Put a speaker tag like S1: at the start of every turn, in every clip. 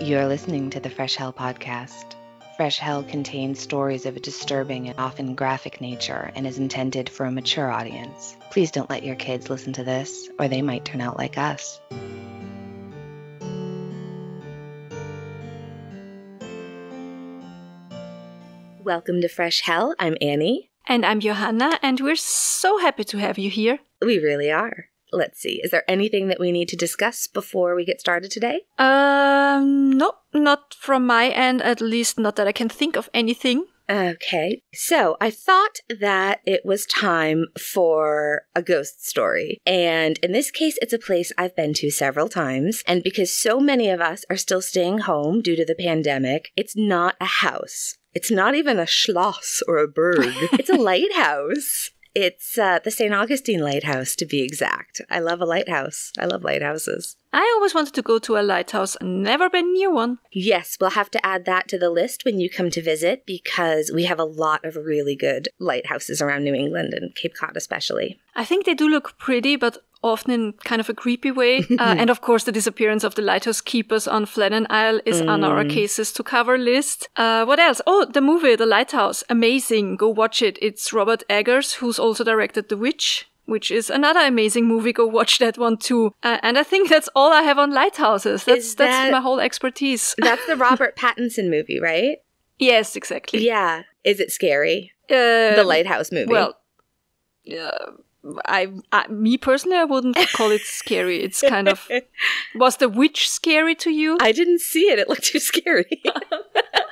S1: You're listening to the Fresh Hell podcast. Fresh Hell contains stories of a disturbing and often graphic nature and is intended for a mature audience. Please don't let your kids listen to this, or they might turn out like us.
S2: Welcome to Fresh Hell. I'm Annie.
S3: And I'm Johanna, and we're so happy to have you here.
S2: We really are. Let's see. Is there anything that we need to discuss before we get started today?
S3: Um, no, not from my end, at least not that I can think of anything.
S2: Okay. So I thought that it was time for a ghost story. And in this case, it's a place I've been to several times. And because so many of us are still staying home due to the pandemic, it's not a house. It's not even a schloss or a burg. it's a lighthouse. It's uh, the St. Augustine Lighthouse, to be exact. I love a lighthouse. I love lighthouses.
S3: I always wanted to go to a lighthouse, never been near one.
S2: Yes, we'll have to add that to the list when you come to visit because we have a lot of really good lighthouses around New England and Cape Cod, especially.
S3: I think they do look pretty, but often in kind of a creepy way. Uh, and of course, the disappearance of the lighthouse keepers on Flannan Isle is on our cases to cover list. Uh, what else? Oh, the movie, The Lighthouse. Amazing. Go watch it. It's Robert Eggers, who's also directed The Witch. Which is another amazing movie. Go watch that one too. Uh, and I think that's all I have on lighthouses. That's
S2: Is
S3: that's my whole expertise.
S2: That's the Robert Pattinson movie, right?
S3: yes, exactly.
S2: Yeah. Is it scary?
S3: Uh,
S2: The Lighthouse movie.
S3: Well, uh, I, I, me personally, I wouldn't call it scary. It's kind of. Was the witch scary to you?
S2: I didn't see it. It looked too scary.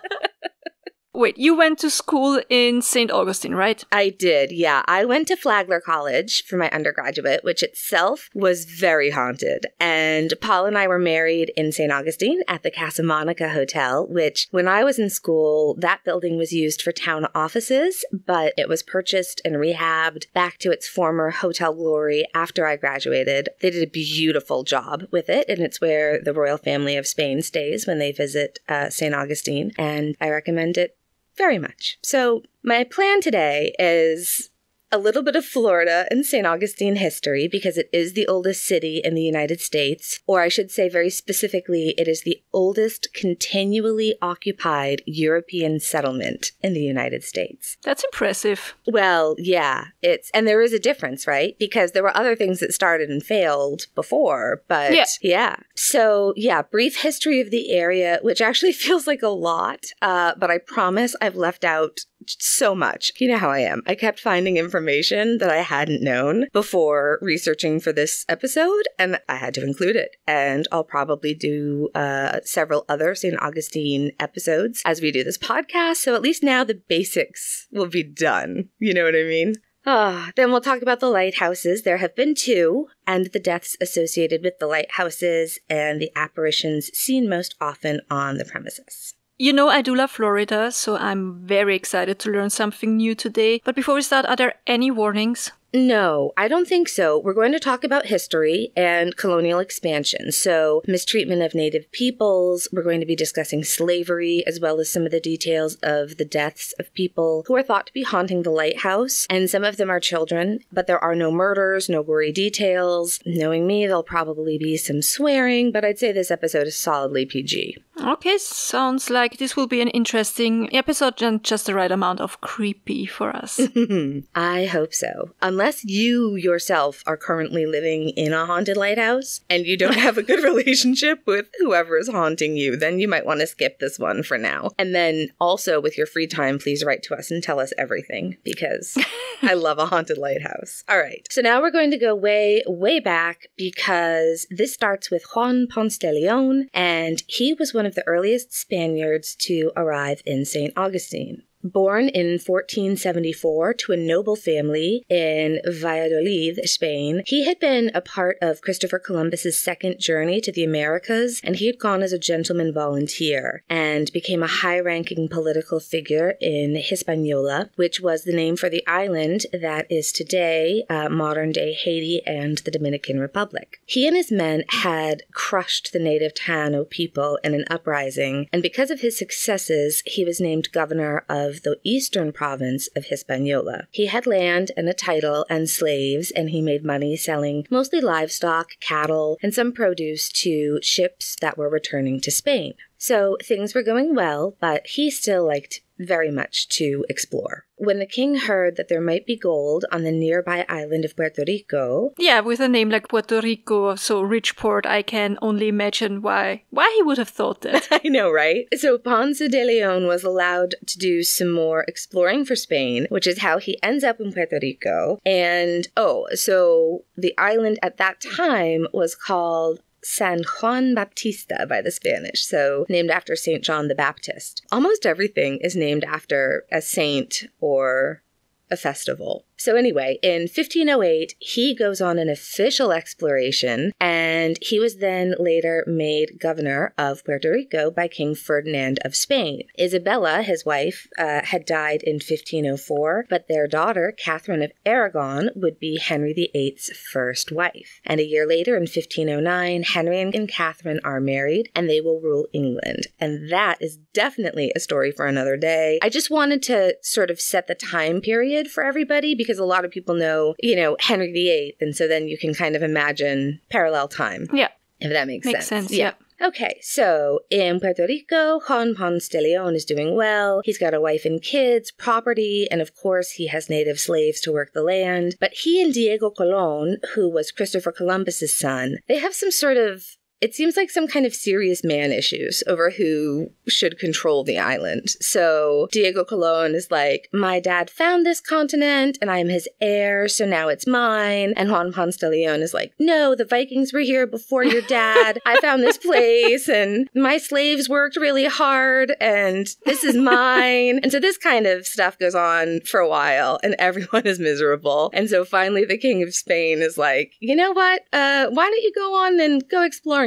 S3: Wait, you went to school in St. Augustine, right?
S2: I did, yeah. I went to Flagler College for my undergraduate, which itself was very haunted. And Paul and I were married in St. Augustine at the Casa Monica Hotel, which when I was in school, that building was used for town offices, but it was purchased and rehabbed back to its former hotel glory after I graduated. They did a beautiful job with it, and it's where the royal family of Spain stays when they visit uh, St. Augustine. And I recommend it very much. So, my plan today is a little bit of Florida and St. Augustine history because it is the oldest city in the United States, or I should say very specifically, it is the oldest continually occupied European settlement in the United States.
S3: That's impressive.
S2: Well, yeah, it's and there is a difference, right? Because there were other things that started and failed before, but
S3: Yeah.
S2: So, yeah, brief history of the area, which actually feels like a lot, uh, but I promise I've left out so much. You know how I am. I kept finding information that I hadn't known before researching for this episode, and I had to include it. And I'll probably do uh, several other St. Augustine episodes as we do this podcast. So at least now the basics will be done. You know what I mean? Ah, then we'll talk about the lighthouses. There have been two, and the deaths associated with the lighthouses and the apparitions seen most often on the premises.
S3: You know, I do love Florida, so I'm very excited to learn something new today. But before we start, are there any warnings?
S2: No, I don't think so. We're going to talk about history and colonial expansion. So, mistreatment of native peoples. We're going to be discussing slavery, as well as some of the details of the deaths of people who are thought to be haunting the lighthouse. And some of them are children, but there are no murders, no gory details. Knowing me, there'll probably be some swearing, but I'd say this episode is solidly PG.
S3: Okay, sounds like this will be an interesting episode and just the right amount of creepy for us.
S2: I hope so. Unless you yourself are currently living in a haunted lighthouse and you don't have a good relationship with whoever is haunting you, then you might want to skip this one for now. And then also with your free time, please write to us and tell us everything because I love a haunted lighthouse. All right. So now we're going to go way, way back because this starts with Juan Ponce de Leon and he was one of the earliest Spaniards to arrive in St. Augustine. Born in 1474 to a noble family in Valladolid, Spain, he had been a part of Christopher Columbus's second journey to the Americas, and he had gone as a gentleman volunteer and became a high-ranking political figure in Hispaniola, which was the name for the island that is today uh, modern-day Haiti and the Dominican Republic. He and his men had crushed the native Taino people in an uprising, and because of his successes, he was named governor of the eastern province of Hispaniola. He had land and a title and slaves, and he made money selling mostly livestock, cattle, and some produce to ships that were returning to Spain. So things were going well, but he still liked very much to explore. When the king heard that there might be gold on the nearby island of Puerto Rico,
S3: Yeah, with a name like Puerto Rico, so rich port, I can only imagine why why he would have thought that.
S2: I know, right? So Ponce de Leon was allowed to do some more exploring for Spain, which is how he ends up in Puerto Rico. And oh, so the island at that time was called San Juan Baptista by the Spanish, so named after St. John the Baptist. Almost everything is named after a saint or a festival. So, anyway, in 1508, he goes on an official exploration, and he was then later made governor of Puerto Rico by King Ferdinand of Spain. Isabella, his wife, uh, had died in 1504, but their daughter, Catherine of Aragon, would be Henry VIII's first wife. And a year later, in 1509, Henry and Catherine are married, and they will rule England. And that is definitely a story for another day. I just wanted to sort of set the time period for everybody because a lot of people know, you know, Henry VIII, and so then you can kind of imagine parallel time,
S3: yeah,
S2: if that makes,
S3: makes sense. yeah.
S2: Okay, so in Puerto Rico, Juan Ponce de Leon is doing well. He's got a wife and kids, property, and of course, he has native slaves to work the land. But he and Diego Colon, who was Christopher Columbus's son, they have some sort of it seems like some kind of serious man issues over who should control the island. So Diego Colon is like, My dad found this continent and I am his heir, so now it's mine. And Juan Ponce de Leon is like, No, the Vikings were here before your dad. I found this place and my slaves worked really hard and this is mine. and so this kind of stuff goes on for a while and everyone is miserable. And so finally the King of Spain is like, You know what? Uh, why don't you go on and go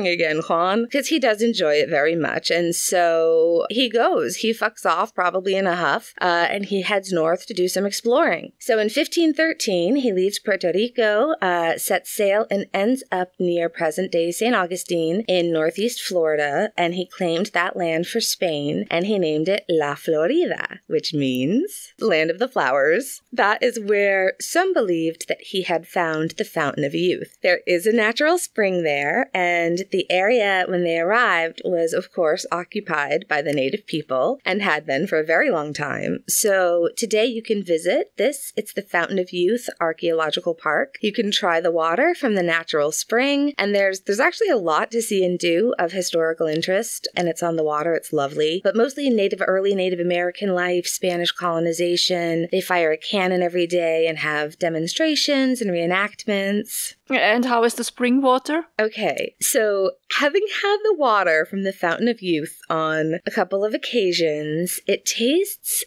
S2: again, Juan, because he does enjoy it very much. And so he goes, he fucks off probably in a huff, uh, and he heads north to do some exploring. So in 1513, he leaves Puerto Rico, uh, sets sail, and ends up near present day St. Augustine in northeast Florida, and he claimed that land for Spain, and he named it La Florida, which means land of the flowers. That is where some believed that he had found the Fountain of Youth. There is a natural spring there, and the area when they arrived was, of course, occupied by the native people and had been for a very long time. So today you can visit this. It's the Fountain of Youth Archaeological Park. You can try the water from the natural spring, and there's there's actually a lot to see and do of historical interest, and it's on the water. It's lovely, but mostly native early Native American life, Spanish colonization. They fire a cannon every day and have demonstrations and reenactments.
S3: And how is the spring water?
S2: Okay, so having had the water from the Fountain of Youth on a couple of occasions, it tastes.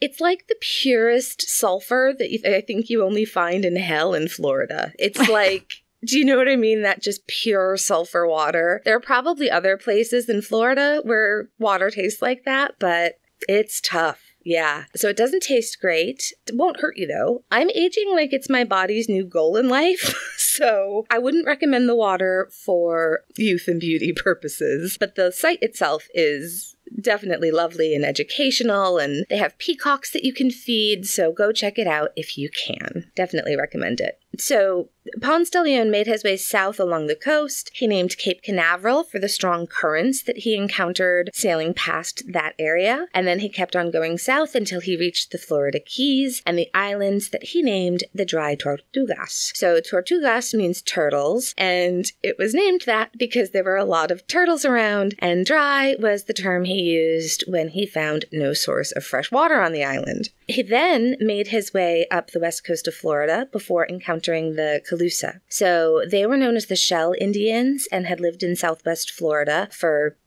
S2: It's like the purest sulfur that you, I think you only find in hell in Florida. It's like. Do you know what I mean? That just pure sulfur water. There are probably other places in Florida where water tastes like that, but it's tough. Yeah. So it doesn't taste great. It won't hurt you though. I'm aging like it's my body's new goal in life. so I wouldn't recommend the water for youth and beauty purposes. But the site itself is definitely lovely and educational, and they have peacocks that you can feed. So go check it out if you can. Definitely recommend it. So Ponce de Leon made his way south along the coast. He named Cape Canaveral for the strong currents that he encountered sailing past that area. And then he kept on going south until he reached the Florida Keys and the islands that he named the Dry Tortugas. So Tortugas means turtles, and it was named that because there were a lot of turtles around, and dry was the term he used when he found no source of fresh water on the island. He then made his way up the west coast of Florida before encountering the Calusa. So they were known as the Shell Indians and had lived in southwest Florida for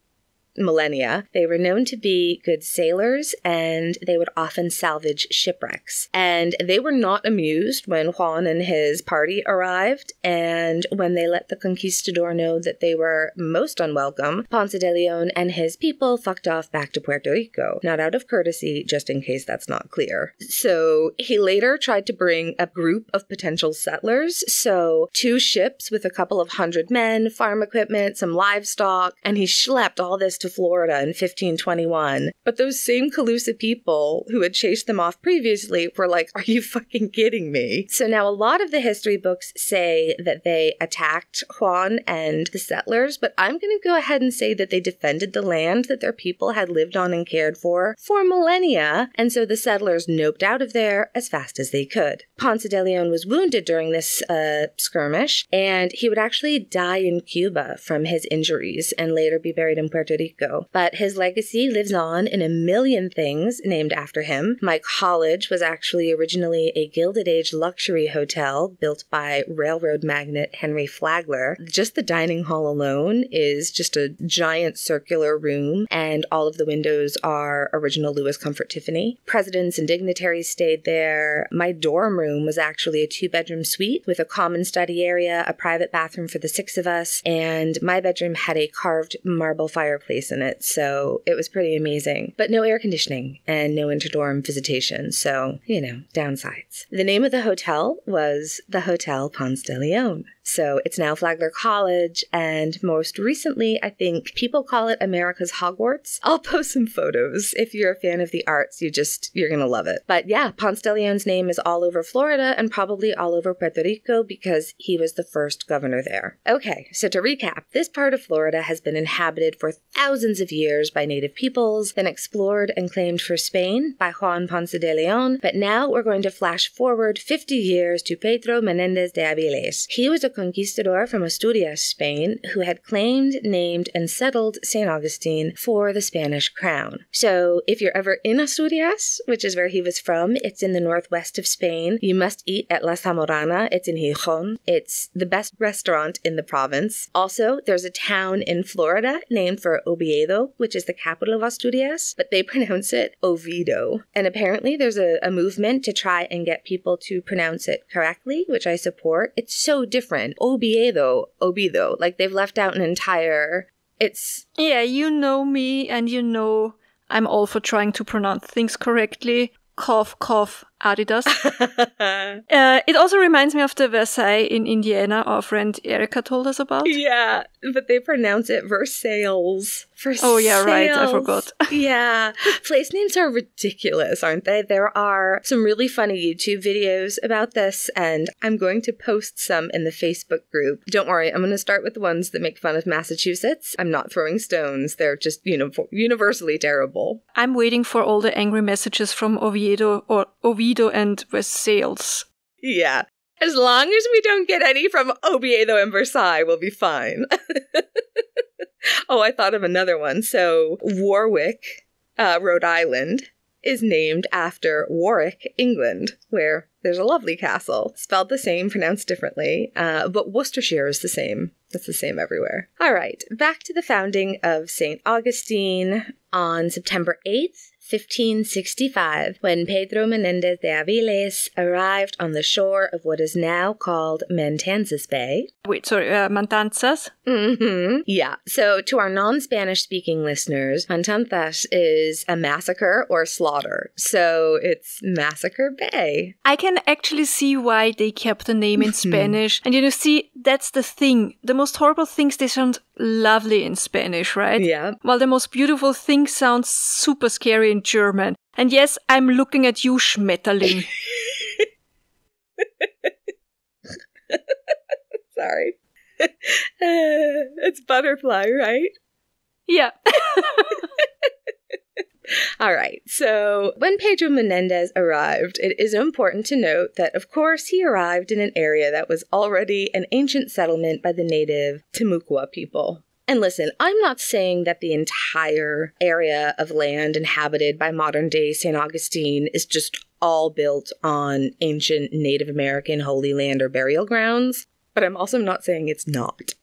S2: millennia. They were known to be good sailors and they would often salvage shipwrecks. And they were not amused when Juan and his party arrived. And when they let the conquistador know that they were most unwelcome, Ponce de Leon and his people fucked off back to Puerto Rico. Not out of courtesy, just in case that's not clear. So he later tried to bring a group of potential settlers. So two ships with a couple of hundred men, farm equipment, some livestock, and he schlepped all this to to Florida in 1521. But those same Calusa people who had chased them off previously were like, Are you fucking kidding me? So now a lot of the history books say that they attacked Juan and the settlers, but I'm going to go ahead and say that they defended the land that their people had lived on and cared for for millennia, and so the settlers noped out of there as fast as they could. Ponce de Leon was wounded during this uh, skirmish, and he would actually die in Cuba from his injuries and later be buried in Puerto Rico. But his legacy lives on in a million things named after him. My college was actually originally a Gilded Age luxury hotel built by railroad magnate Henry Flagler. Just the dining hall alone is just a giant circular room, and all of the windows are original Louis Comfort Tiffany. Presidents and dignitaries stayed there. My dorm room was actually a two bedroom suite with a common study area, a private bathroom for the six of us, and my bedroom had a carved marble fireplace in it, so it was pretty amazing. But no air conditioning and no interdorm visitation, so, you know, downsides. The name of the hotel was the Hotel Ponce de Leon. So it's now Flagler College, and most recently, I think people call it America's Hogwarts. I'll post some photos. If you're a fan of the arts, you just, you're gonna love it. But yeah, Ponce de Leon's name is all over Florida and probably all over Puerto Rico because he was the first governor there. Okay, so to recap, this part of Florida has been inhabited for thousands of years by native peoples, then explored and claimed for Spain by Juan Ponce de Leon, but now we're going to flash forward 50 years to Pedro Menendez de Aviles. He was a conquistador from Asturias, Spain, who had claimed, named, and settled St. Augustine for the Spanish crown. So, if you're ever in Asturias, which is where he was from, it's in the northwest of Spain, you must eat at La Zamorana. It's in Gijón. It's the best restaurant in the province. Also, there's a town in Florida named for Oviedo, which is the capital of Asturias, but they pronounce it Oviedo. And apparently, there's a, a movement to try and get people to pronounce it correctly, which I support. It's so different. Oviedo, Oviedo. Like they've left out an entire. It's.
S3: Yeah, you know me, and you know I'm all for trying to pronounce things correctly. Cough, cough, Adidas. uh, it also reminds me of the Versailles in Indiana our friend Erica told us about.
S2: Yeah, but they pronounce it Versailles. Versailles.
S3: Oh, yeah, right. I forgot.
S2: yeah. Place names are ridiculous, aren't they? There are some really funny YouTube videos about this, and I'm going to post some in the Facebook group. Don't worry, I'm going to start with the ones that make fun of Massachusetts. I'm not throwing stones, they're just you know, universally terrible.
S3: I'm waiting for all the angry messages from Oviedo or Oviedo and Versailles.
S2: Yeah. As long as we don't get any from Oviedo and Versailles, we'll be fine. oh, I thought of another one. So, Warwick, uh, Rhode Island, is named after Warwick, England, where there's a lovely castle. Spelled the same, pronounced differently, uh, but Worcestershire is the same. It's the same everywhere. All right, back to the founding of St. Augustine on September 8th, 1565, when Pedro Menendez de Aviles arrived on the shore of what is now called Matanzas Bay.
S3: Wait, sorry, uh, Matanzas?
S2: Mm-hmm. Yeah. So, to our non-Spanish speaking listeners, Matanzas is a massacre or slaughter. So, it's Massacre Bay.
S3: I can actually see why they kept the name in Spanish. And you know, see, that's the thing. The most horrible things they sound lovely in Spanish, right?
S2: Yeah.
S3: While the most beautiful things sound super scary in German. And yes, I'm looking at you, Schmetterling.
S2: Sorry. It's butterfly, right?
S3: Yeah.
S2: All right. So, when Pedro Menendez arrived, it is important to note that, of course, he arrived in an area that was already an ancient settlement by the native Timucua people. And listen, I'm not saying that the entire area of land inhabited by modern day St. Augustine is just all built on ancient Native American holy land or burial grounds, but I'm also not saying it's not.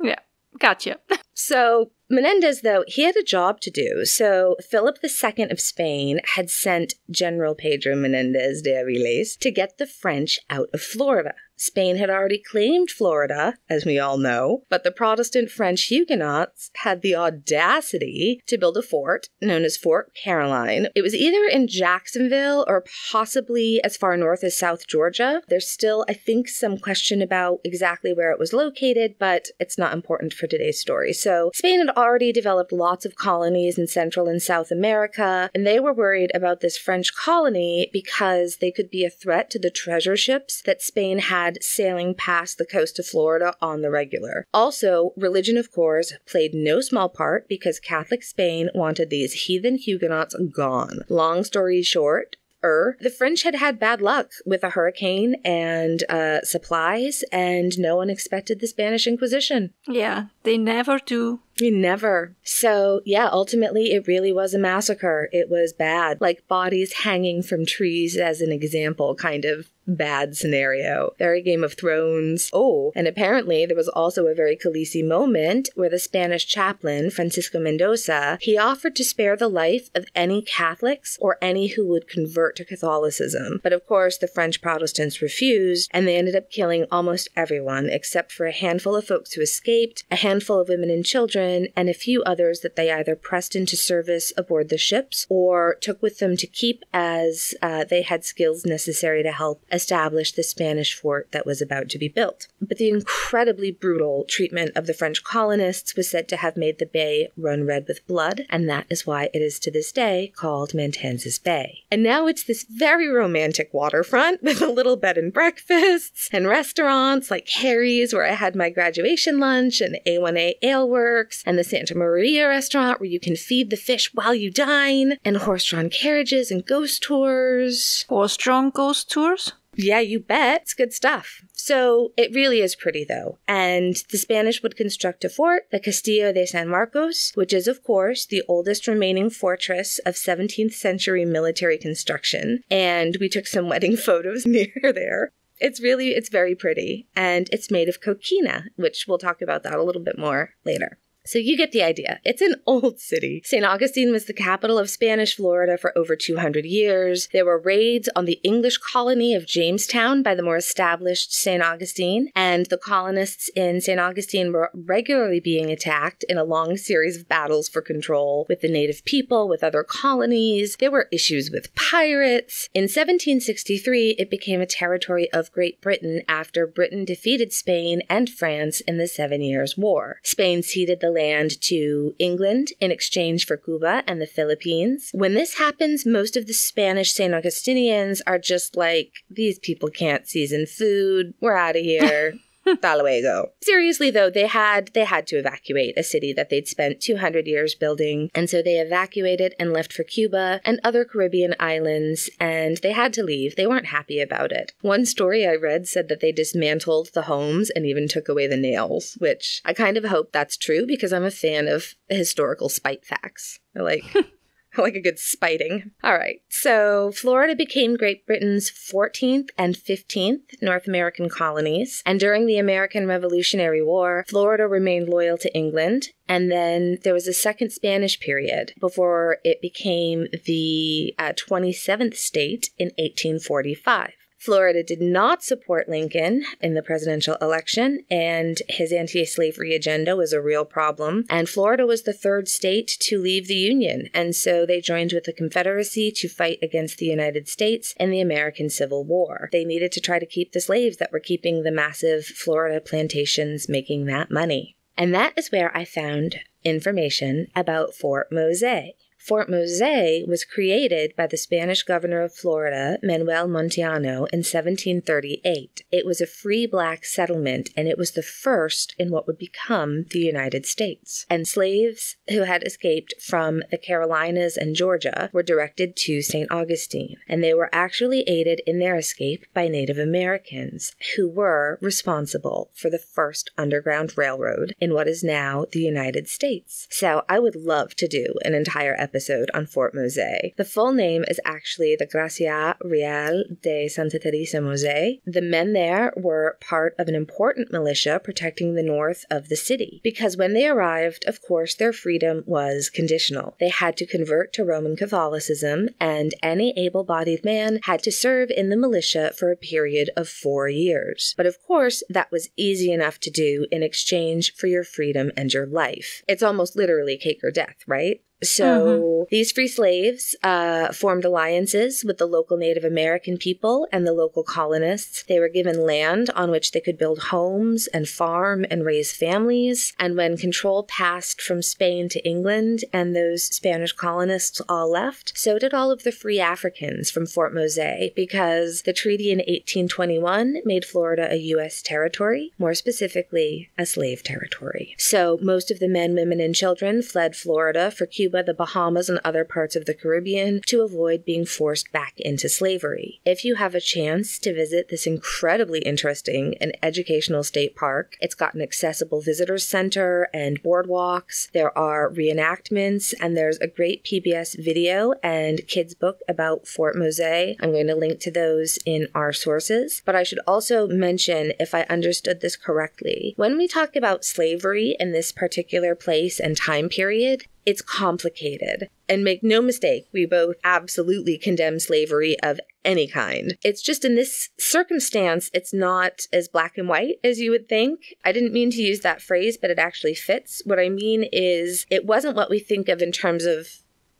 S3: Yeah, gotcha.
S2: So, Menendez, though, he had a job to do. So, Philip II of Spain had sent General Pedro Menendez de Aviles to get the French out of Florida. Spain had already claimed Florida, as we all know, but the Protestant French Huguenots had the audacity to build a fort known as Fort Caroline. It was either in Jacksonville or possibly as far north as South Georgia. There's still, I think, some question about exactly where it was located, but it's not important for today's story. So, Spain had already developed lots of colonies in Central and South America, and they were worried about this French colony because they could be a threat to the treasure ships that Spain had sailing past the coast of Florida on the regular. Also, religion, of course, played no small part because Catholic Spain wanted these heathen Huguenots gone. Long story short, er, the French had had bad luck with a hurricane and uh, supplies, and no one expected the Spanish Inquisition.
S3: Yeah, they never do.
S2: We never. So, yeah, ultimately, it really was a massacre. It was bad. Like bodies hanging from trees, as an example, kind of bad scenario. Very Game of Thrones. Oh, and apparently there was also a very Khaleesi moment where the Spanish chaplain, Francisco Mendoza, he offered to spare the life of any Catholics or any who would convert to Catholicism. But of course, the French Protestants refused, and they ended up killing almost everyone except for a handful of folks who escaped, a handful of women and children, and a few others that they either pressed into service aboard the ships or took with them to keep as uh, they had skills necessary to help establish the Spanish fort that was about to be built. But the incredibly brutal treatment of the French colonists was said to have made the bay run red with blood, and that is why it is to this day called Matanzas Bay. And now it's this very romantic waterfront with a little bed and breakfasts and restaurants like Harry's, where I had my graduation lunch, and A1A Ale Works, and the Santa Maria restaurant, where you can feed the fish while you dine, and horse drawn carriages and ghost tours.
S3: Horse drawn ghost tours?
S2: Yeah, you bet. It's good stuff. So it really is pretty though. And the Spanish would construct a fort, the Castillo de San Marcos, which is of course the oldest remaining fortress of 17th century military construction. And we took some wedding photos near there. It's really, it's very pretty. And it's made of coquina, which we'll talk about that a little bit more later. So you get the idea. It's an old city. St. Augustine was the capital of Spanish Florida for over 200 years. There were raids on the English colony of Jamestown by the more established St. Augustine, and the colonists in St. Augustine were regularly being attacked in a long series of battles for control with the native people, with other colonies. There were issues with pirates. In 1763, it became a territory of Great Britain after Britain defeated Spain and France in the Seven Years' War. Spain ceded the land to England in exchange for Cuba and the Philippines. When this happens, most of the Spanish St. Augustinians are just like, these people can't season food. We're out of here. Seriously though, they had they had to evacuate a city that they'd spent 200 years building, and so they evacuated and left for Cuba and other Caribbean islands, and they had to leave. They weren't happy about it. One story I read said that they dismantled the homes and even took away the nails, which I kind of hope that's true because I'm a fan of historical spite facts. Like like a good spiting. All right. So Florida became Great Britain's 14th and 15th North American colonies. And during the American Revolutionary War, Florida remained loyal to England. And then there was a second Spanish period before it became the uh, 27th state in 1845. Florida did not support Lincoln in the presidential election, and his anti slavery agenda was a real problem. And Florida was the third state to leave the Union, and so they joined with the Confederacy to fight against the United States in the American Civil War. They needed to try to keep the slaves that were keeping the massive Florida plantations making that money. And that is where I found information about Fort Mose. Fort Mose was created by the Spanish governor of Florida, Manuel Montiano, in 1738. It was a free black settlement and it was the first in what would become the United States. And slaves who had escaped from the Carolinas and Georgia were directed to St. Augustine. And they were actually aided in their escape by Native Americans who were responsible for the first Underground Railroad in what is now the United States. So I would love to do an entire episode episode on Fort Mose. The full name is actually the Gracia Real de Santa Teresa Mose. The men there were part of an important militia protecting the north of the city because when they arrived, of course, their freedom was conditional. They had to convert to Roman Catholicism, and any able bodied man had to serve in the militia for a period of four years. But of course, that was easy enough to do in exchange for your freedom and your life. It's almost literally cake or death, right? So mm-hmm. these free slaves uh, formed alliances with the local Native American people and the local colonists. They were given land on which they could build homes and farm and raise families. And when control passed from Spain to England and those Spanish colonists all left, so did all of the free Africans from Fort Mose because the treaty in 1821 made Florida a U.S. territory, more specifically, a slave territory. So most of the men, women, and children fled Florida for Cuba Cuba, the Bahamas, and other parts of the Caribbean to avoid being forced back into slavery. If you have a chance to visit this incredibly interesting and educational state park, it's got an accessible visitors center and boardwalks. There are reenactments, and there's a great PBS video and kids book about Fort Mose. I'm going to link to those in our sources. But I should also mention, if I understood this correctly, when we talk about slavery in this particular place and time period, it's complicated. And make no mistake, we both absolutely condemn slavery of any kind. It's just in this circumstance, it's not as black and white as you would think. I didn't mean to use that phrase, but it actually fits. What I mean is, it wasn't what we think of in terms of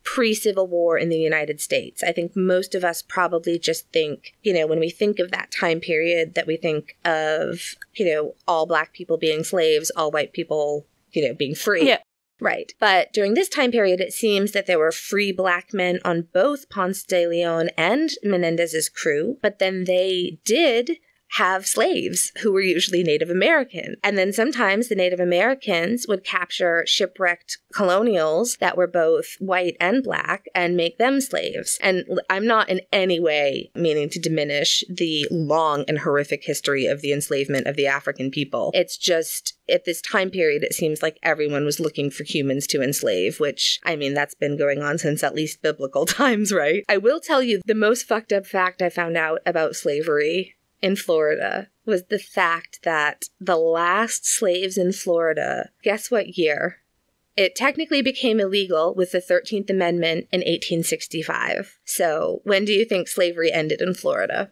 S2: pre Civil War in the United States. I think most of us probably just think, you know, when we think of that time period, that we think of, you know, all black people being slaves, all white people, you know, being free.
S3: Yeah.
S2: Right. But during this time period, it seems that there were free black men on both Ponce de Leon and Menendez's crew, but then they did have slaves who were usually Native American. And then sometimes the Native Americans would capture shipwrecked colonials that were both white and black and make them slaves. And I'm not in any way meaning to diminish the long and horrific history of the enslavement of the African people. It's just at this time period, it seems like everyone was looking for humans to enslave, which, I mean, that's been going on since at least biblical times, right? I will tell you the most fucked up fact I found out about slavery in Florida was the fact that the last slaves in Florida, guess what year? It technically became illegal with the 13th Amendment in 1865. So, when do you think slavery ended in Florida?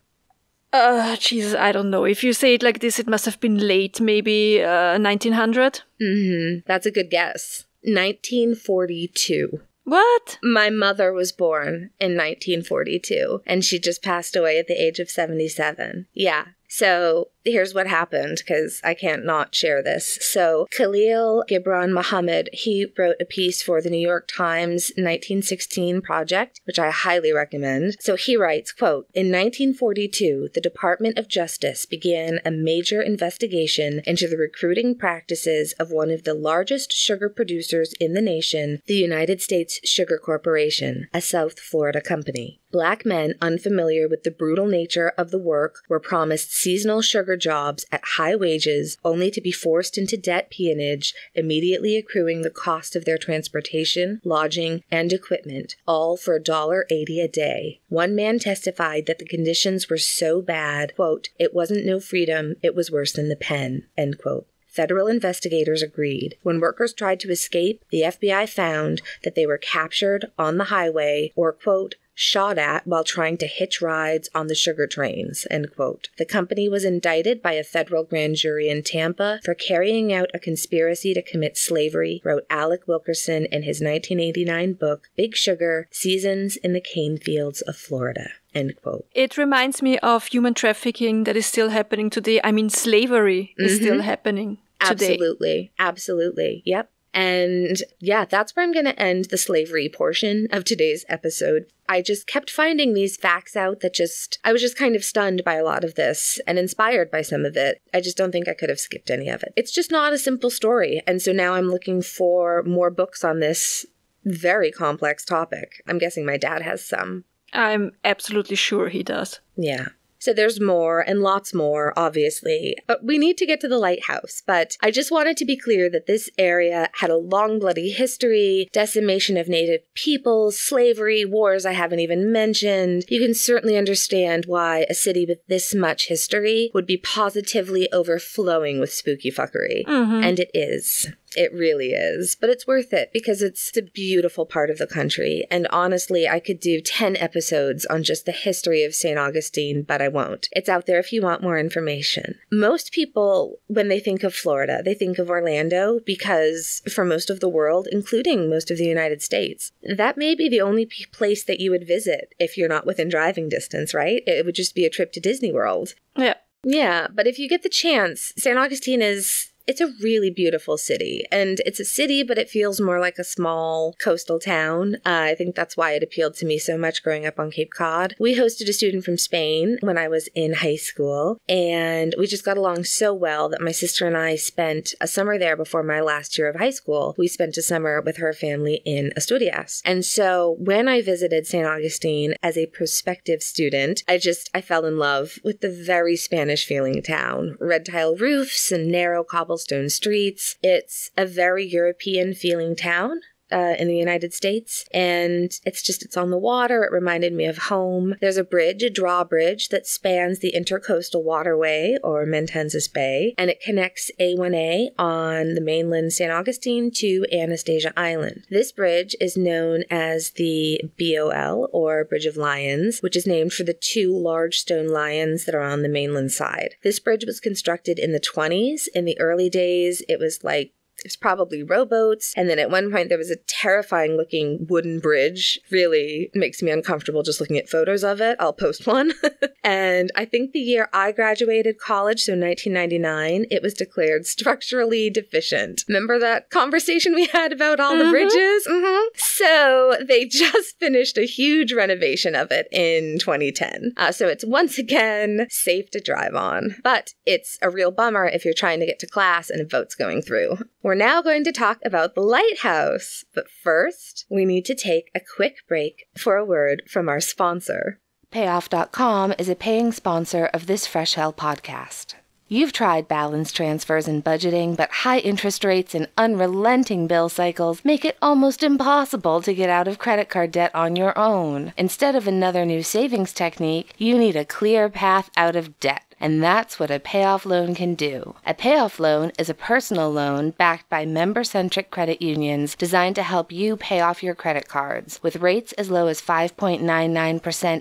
S3: Uh, Jesus, I don't know. If you say it like this, it must have been late, maybe uh, 1900?
S2: Mm-hmm. That's a good guess. 1942.
S3: What?
S2: My mother was born in 1942 and she just passed away at the age of 77. Yeah. So here's what happened because I can't not share this. So Khalil Gibran Muhammad, he wrote a piece for the New York Times 1916 project, which I highly recommend. So he writes, quote, In 1942, the Department of Justice began a major investigation into the recruiting practices of one of the largest sugar producers in the nation, the United States Sugar Corporation, a South Florida company. Black men unfamiliar with the brutal nature of the work were promised seasonal sugar jobs at high wages only to be forced into debt peonage, immediately accruing the cost of their transportation, lodging, and equipment, all for $1.80 a day. One man testified that the conditions were so bad, quote, it wasn't no freedom, it was worse than the pen, end quote. Federal investigators agreed. When workers tried to escape, the FBI found that they were captured on the highway or, quote, shot at while trying to hitch rides on the sugar trains. End quote. The company was indicted by a federal grand jury in Tampa for carrying out a conspiracy to commit slavery, wrote Alec Wilkinson in his 1989 book, Big Sugar Seasons in the Cane Fields of Florida. End quote.
S3: It reminds me of human trafficking that is still happening today. I mean, slavery is mm-hmm. still happening
S2: today. Absolutely. Absolutely. Yep. And yeah, that's where I'm going to end the slavery portion of today's episode. I just kept finding these facts out that just, I was just kind of stunned by a lot of this and inspired by some of it. I just don't think I could have skipped any of it. It's just not a simple story. And so now I'm looking for more books on this very complex topic. I'm guessing my dad has some.
S3: I'm absolutely sure he does.
S2: Yeah. So there's more and lots more, obviously. But we need to get to the lighthouse. But I just wanted to be clear that this area had a long, bloody history, decimation of native peoples, slavery, wars I haven't even mentioned. You can certainly understand why a city with this much history would be positively overflowing with spooky fuckery.
S3: Mhm.
S2: And it is. It really is. But it's worth it because it's a beautiful part of the country. And honestly, I could do 10 episodes on just the history of St. Augustine, but I won't. It's out there if you want more information. Most people, when they think of Florida, they think of Orlando because for most of the world, including most of the United States, that may be the only p- place that you would visit if you're not within driving distance, right? It would just be a trip to Disney World.
S3: Yeah.
S2: Yeah, but if you get the chance, St. Augustine is it's a really beautiful city. And it's a city, but it feels more like a small coastal town. Uh, I think that's why it appealed to me so much growing up on Cape Cod. We hosted a student from Spain when I was in high school, and we just got along so well that my sister and I spent a summer there before my last year of high school. We spent a summer with her family in Asturias. And so when I visited St. Augustine as a prospective student, I just I fell in love with the very Spanish feeling town. Red tile roofs and narrow cobblestone streets. It's a very European feeling town uh, in the United States, and it's just it's on the water. It reminded me of home. There's a bridge, a drawbridge that spans the Intercoastal Waterway or Matanzas Bay, and it connects A1A on the mainland San Augustine to Anastasia Island. This bridge is known as the BOL or Bridge of Lions, which is named for the two large stone lions that are on the mainland side. This bridge was constructed in the 20s. In the early days, it was like it's probably rowboats. And then at one point, there was a terrifying looking wooden bridge. Really makes me uncomfortable just looking at photos of it. I'll post one. and I think the year I graduated college, so 1999, it was declared structurally deficient. Remember that conversation we had about all the
S3: Mhm.
S2: bridges? hmm So they just finished a huge renovation of it in 2010. Uh, so it's once again safe to drive on. But it's a real bummer if you're trying to get to class and a vote's going through. We're now going to talk about the lighthouse. But first, we need to take a quick break for a word from our sponsor.
S1: Payoff.com is a paying sponsor of this Fresh Hell podcast. You've tried balance transfers and budgeting, but high interest rates and unrelenting bill cycles make it almost impossible to get out of credit card debt on your own. Instead of another new savings technique, you need a clear path out of debt. And that's what a payoff loan can do. A payoff loan is a personal loan backed by member centric credit unions designed to help you pay off your credit cards with rates as low as 5.99%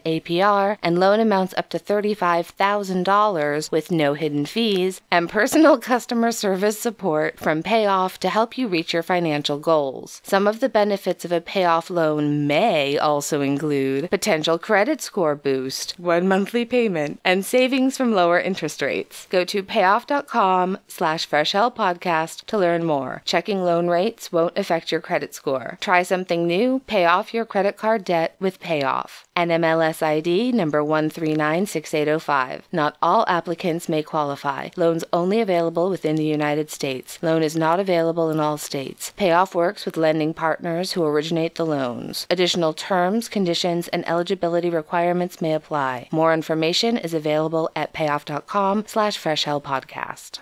S1: APR and loan amounts up to $35,000 with no hidden fees and personal customer service support from Payoff to help you reach your financial goals. Some of the benefits of a payoff loan may also include potential credit score boost, one monthly payment, and savings from lower interest rates. Go to payoff.com slash freshhellpodcast to learn more. Checking loan rates won't affect your credit score. Try something new, pay off your credit card debt with Payoff. NMLS ID number 1396805. Not all applicants may qualify. Loans only available within the United States. Loan is not available in all states. Payoff works with lending partners who originate the loans. Additional terms, conditions, and eligibility requirements may apply. More information is available at payoff.com slash freshhellpodcast.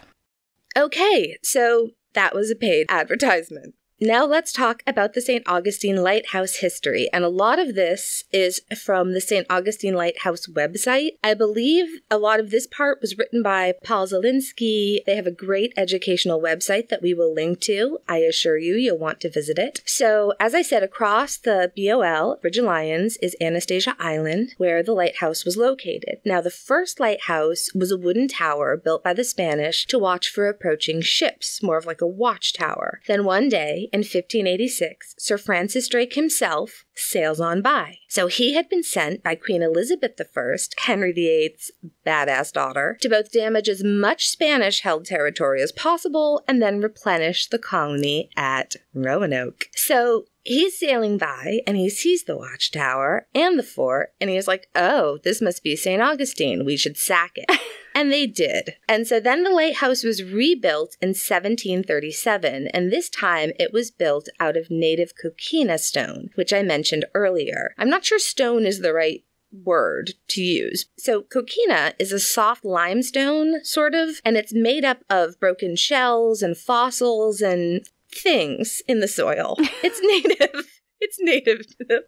S2: Okay, so that was a paid advertisement. Now let's talk about the St. Augustine Lighthouse history. And a lot of this is from the St. Augustine Lighthouse website. I believe a lot of this part was written by Paul Zielinski. They have a great educational website that we will link to. I assure you, you'll want to visit it. So, as I said, across the BOL, Bridge Lions, is Anastasia Island, where the lighthouse was located. Now, the first lighthouse was a wooden tower built by the Spanish to watch for approaching ships, more of like a watchtower. Then one day, in 1586, Sir Francis Drake himself sails on by. So he had been sent by Queen Elizabeth I, Henry VIII's badass daughter, to both damage as much Spanish held territory as possible and then replenish the colony at Roanoke. So he's sailing by and he sees the watchtower and the fort and he's like, oh, this must be St. Augustine. We should sack it. And they did. And so then the lighthouse was rebuilt in 1737, and this time it was built out of native coquina stone, which I mentioned earlier. I'm not sure stone is the right word to use. So, coquina is a soft limestone, sort of, and it's made up of broken shells and fossils and things in the soil. It's native. It's native.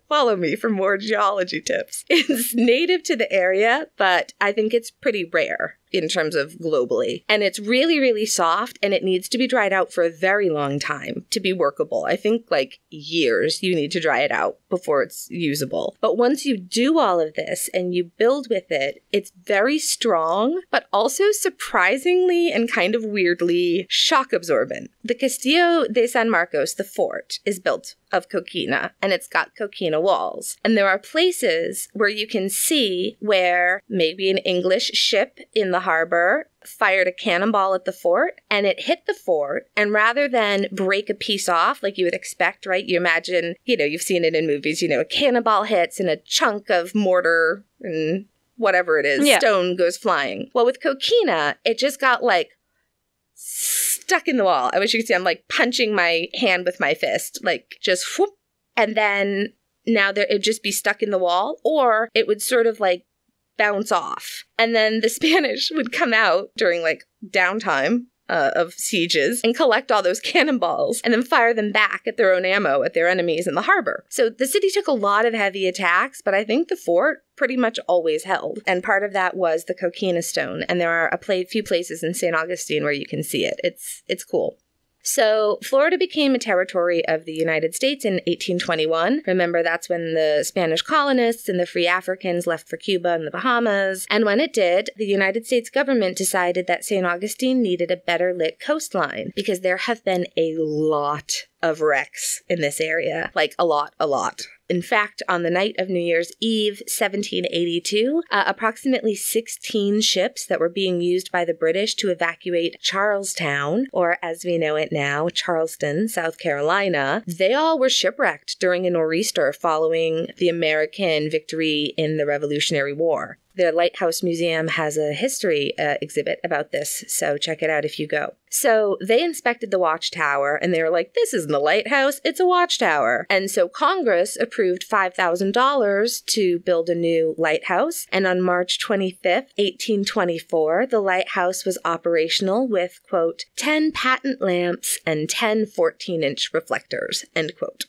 S2: Follow me for more geology tips. It's native to the area, but I think it's pretty rare in terms of globally. And it's really, really soft and it needs to be dried out for a very long time to be workable. I think like years you need to dry it out before it's usable. But once you do all of this and you build with it, it's very strong, but also surprisingly and kind of weirdly shock absorbent. The Castillo de San Marcos, the fort, is built of coquina and it's got coquina walls. And there are places where you can see where maybe an English ship in the harbor fired a cannonball at the fort and it hit the fort. And rather than break a piece off like you would expect right? You imagine you know you've seen it in movies you know a cannonball hits and a chunk of mortar and whatever it is
S3: Yeah.
S2: stone goes flying. Well with coquina it just got like stuck in the wall. I wish you could see i'm like punching my hand with my fist like just whoop. And then now there it'd just be stuck in the wall or it would sort of like bounce off and then the spanish would come out during like downtime uh, of sieges and collect all those cannonballs and then fire them back at their own ammo at their enemies in the harbor. So the city took a lot of heavy attacks, but I think the fort pretty much always held. And part of that was the Coquina Stone, and there are a few places in St. Augustine where you can see it. It's it's cool. So, Florida became a territory of the United States in 1821. Remember, that's when the Spanish colonists and the free Africans left for Cuba and the Bahamas. And when it did, the United States government decided that St. Augustine needed a better lit coastline because there have been a lot of wrecks in this area. Like, a lot, a lot. In fact, on the night of New Year's Eve, 1782, uh, approximately 16 ships that were being used by the British to evacuate Charlestown, or as we know it now, Charleston, South Carolina, they all were shipwrecked during a nor'easter following the American victory in the Revolutionary War. The Lighthouse Museum has a history uh, exhibit about this, so check it out if you go. So they inspected the watchtower and they were like, this isn't a lighthouse, it's a watchtower. And so Congress approved $5,000 to build a new lighthouse. And on March 25th, 1824, the lighthouse was operational with, quote, 10 patent lamps and 10 14 inch reflectors, end quote.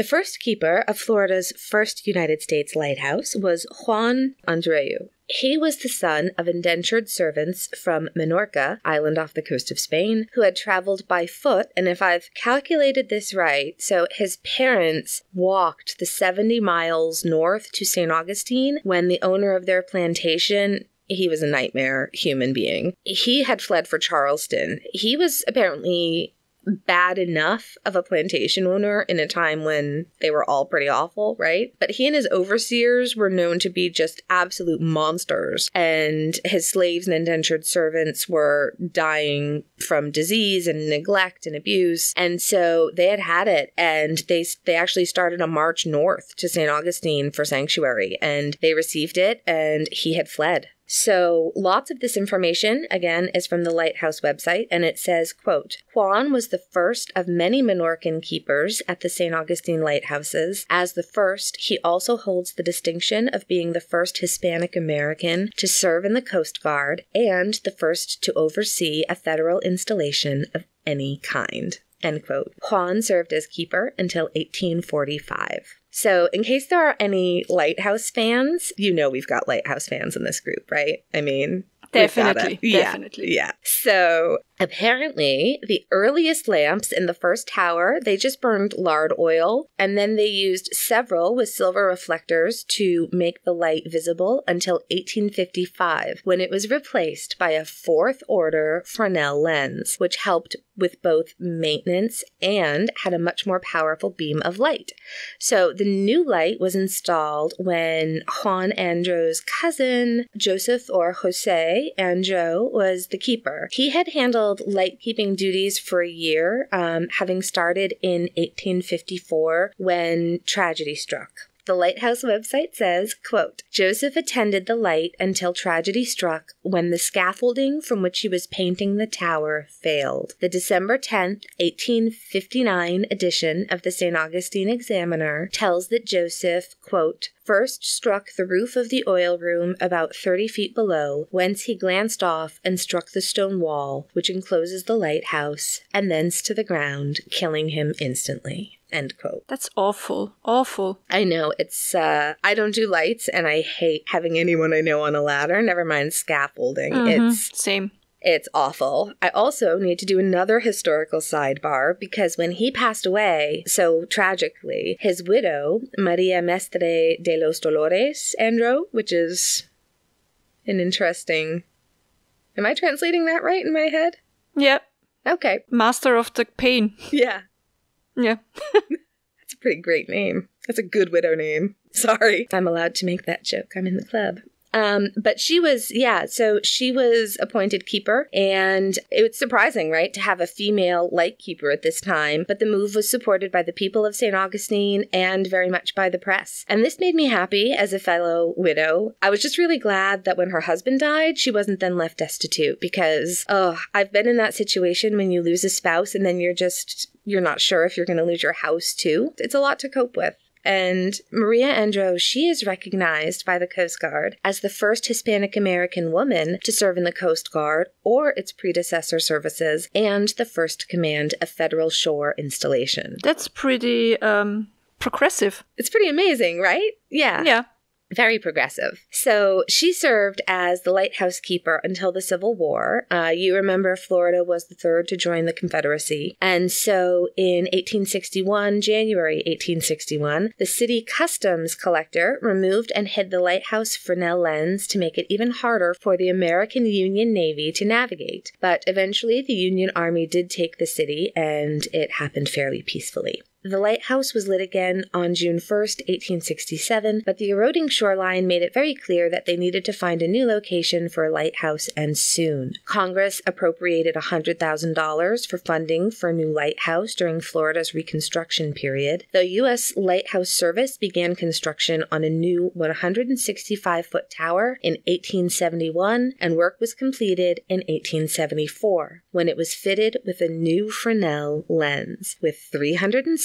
S2: The first keeper of Florida's first United States lighthouse was Juan Andreu. He was the son of indentured servants from Minorca, island off the coast of Spain, who had traveled by foot. And if I've calculated this right, so his parents walked the 70 miles north to St. Augustine when the owner of their plantation he was a nightmare human being. He had fled for Charleston. He was apparently bad enough of a plantation owner in a time when they were all pretty awful, right? But he and his overseers were known to be just absolute monsters, and his slaves and indentured servants were dying from disease and neglect and abuse. And so they had had it, and they they actually started a march north to St. Augustine for sanctuary, and they received it, and he had fled. So lots of this information, again, is from the Lighthouse website, and it says, quote, Juan was the first of many Minorcan keepers at the St. Augustine lighthouses. As the first, he also holds the distinction of being the first Hispanic American to serve in the Coast Guard and the first to oversee a federal installation of any kind. End quote. Juan served as keeper until 1845. So, in case there are any Lighthouse fans, you know we've got Lighthouse fans in this group, right? I mean,
S3: Definitely,
S2: yeah,
S3: definitely.
S2: Yeah. So, apparently, the earliest lamps in the first tower, they just burned lard oil, and then they used several with silver reflectors to make the light visible until 1855, when it was replaced by a fourth order Fresnel lens, which helped with both maintenance and had a much more powerful beam of light. So the new light was installed when Juan Andro's cousin, Joseph or Jose Andro, was the keeper. He had handled light keeping duties for a year, um, having started in 1854 when tragedy struck. The lighthouse website says, quote, Joseph attended the light until tragedy struck when the scaffolding from which he was painting the tower failed. The December 10th, 1859 edition of the St. Augustine Examiner tells that Joseph, quote, first struck the roof of the oil room about 30 feet below, whence he glanced off and struck the stone wall which encloses the lighthouse, and thence to the ground, killing him instantly. End quote.
S3: That's awful. Awful.
S2: I know it's uh I don't do lights and I hate having anyone I know on a ladder, never mind scaffolding.
S3: Mhm.
S2: It's
S3: Same.
S2: it's awful. I also need to do another historical sidebar because when he passed away so tragically, his widow, Maria Mestre de los Dolores Andro, which is an interesting Am I translating that right in my head?
S3: Yep.
S2: Okay.
S3: Master of the pain.
S2: Yeah.
S3: Yeah.
S2: That's a pretty great name. That's a good widow name. Sorry. I'm allowed to make that joke. I'm in the club. Um, but she was, yeah, so she was appointed keeper, and it was surprising, right, to have a female light keeper at this time. But the move was supported by the people of St. Augustine and very much by the press. And this made me happy as a fellow widow. I was just really glad that when her husband died, she wasn't then left destitute because, oh, I've been in that situation when you lose a spouse and then you're just, you're not sure if you're going to lose your house too. It's a lot to cope with. And Maria Andro, she is recognized by the Coast Guard as the first Hispanic American woman to serve in the Coast Guard or its predecessor services, and the first to command a federal shore installation.
S3: That's pretty um progressive.
S2: It's pretty amazing, right? Yeah.
S3: Yeah.
S2: Very progressive. So she served as the lighthouse keeper until the Civil War. Uh, you remember Florida was the third to join the Confederacy. And so in 1861, January 1861, the city customs collector removed and hid the lighthouse Fresnel lens to make it even harder for the American Union Navy to navigate. But eventually, the Union Army did take the city, and it happened fairly peacefully. The lighthouse was lit again on June 1, 1867, but the eroding shoreline made it very clear that they needed to find a new location for a lighthouse and soon. Congress appropriated $100,000 for funding for a new lighthouse during Florida's Reconstruction period. The U.S. Lighthouse Service began construction on a new 165 foot tower in 1871, and work was completed in 1874 when it was fitted with a new Fresnel lens with